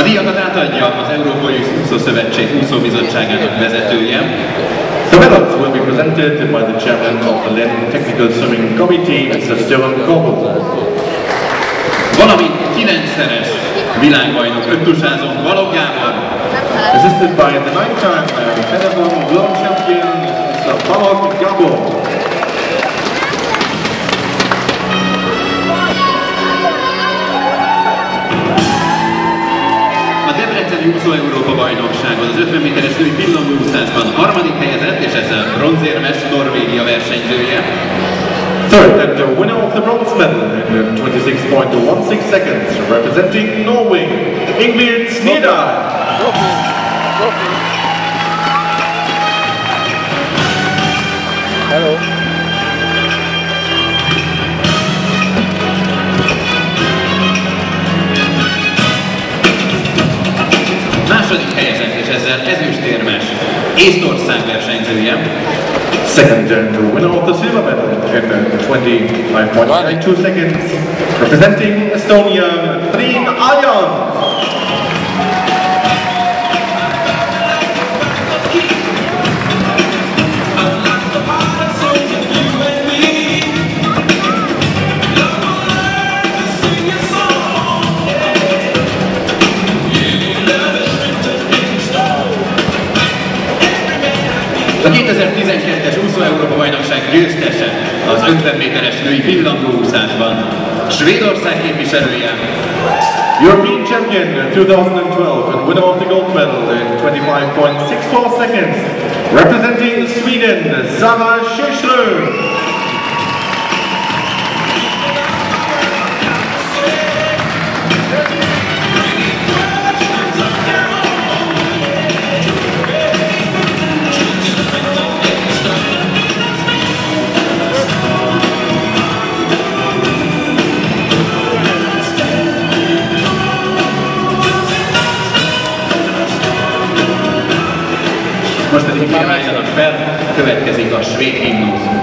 A díjakat átadja az Európai Úszószövetség úszóbizottságának vezetője. The medals will be presented by the chairman of the LEN Technical Swimming Committee, Mr. Stefan Korbel. Valamint kilencszeres világbajnok öttusázon Balogh Gábor, Assisted by the nine-time Federagon World Champion, Mr. Balog Gabor. Úszó Európa bajnokságon az 50 méteres női pillangóúszásban harmadik helyezett, és ezzel bronzérmes Norvégia versenyzője. Third, and the winner of the bronze medal in 26.16 seconds, representing Norway, Ingrid Snedal. ezzel ezüstérmes Észtország versenyzője. Second and the winner of the silver medal in 25.92 seconds, representing Estonia, 3 A 2012-es úszó Európa bajnokság győztese az 50 méteres női pillangóúszásban. Svédország képviselője, European champion 2012 and winner of the gold medal in 25.64 seconds, representing Sweden, Sara Sjöström. Most pedig kérem álljanak fel, következik a svéd himnusz.